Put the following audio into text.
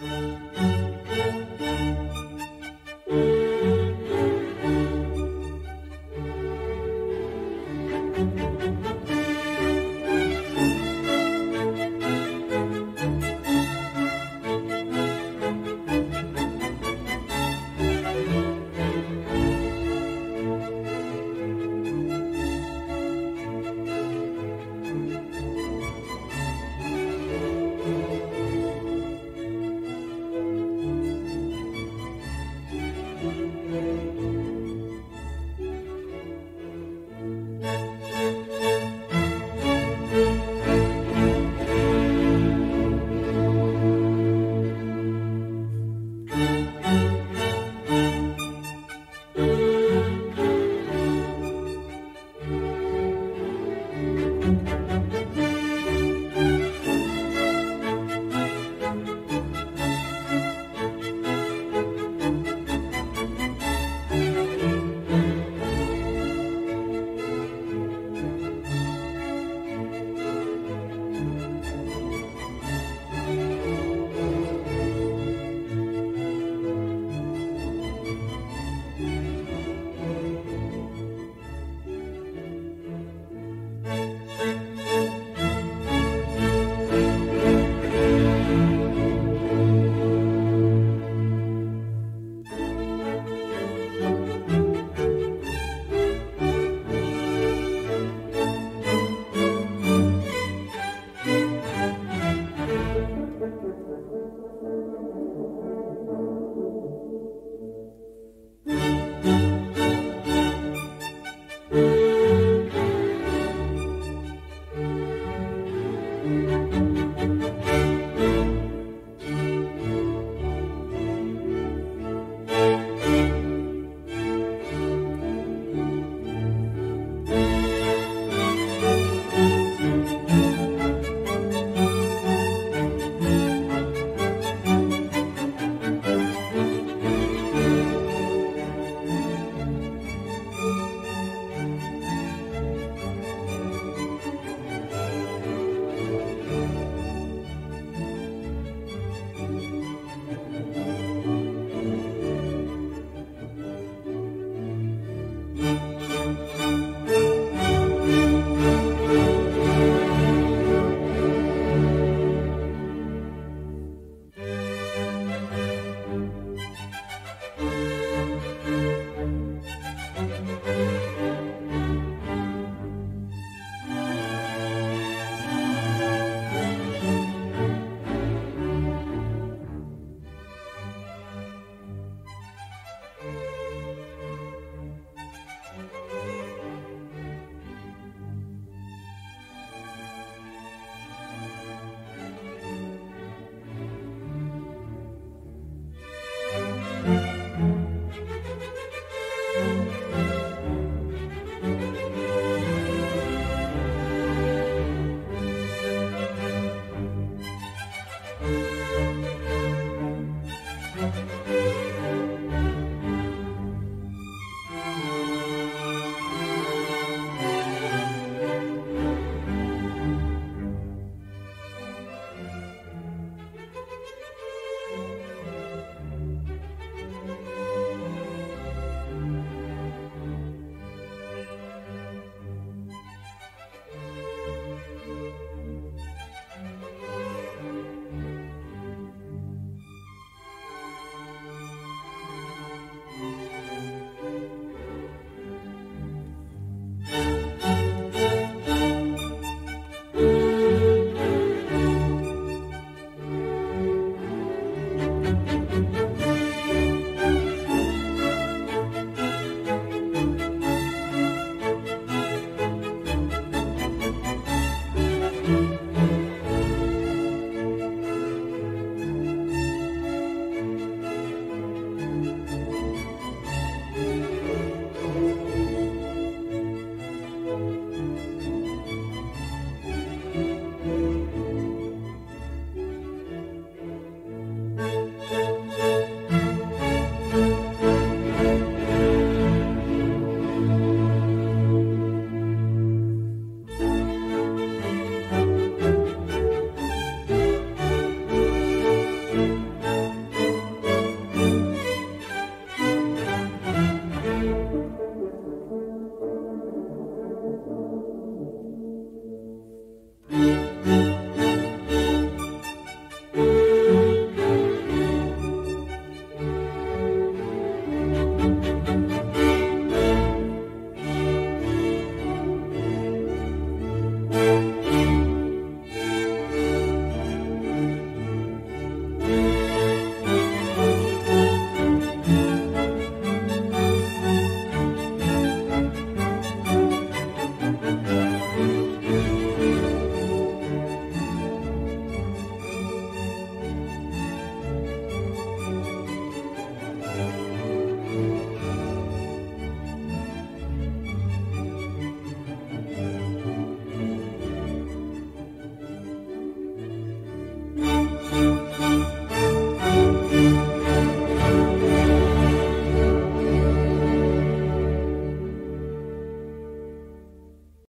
Música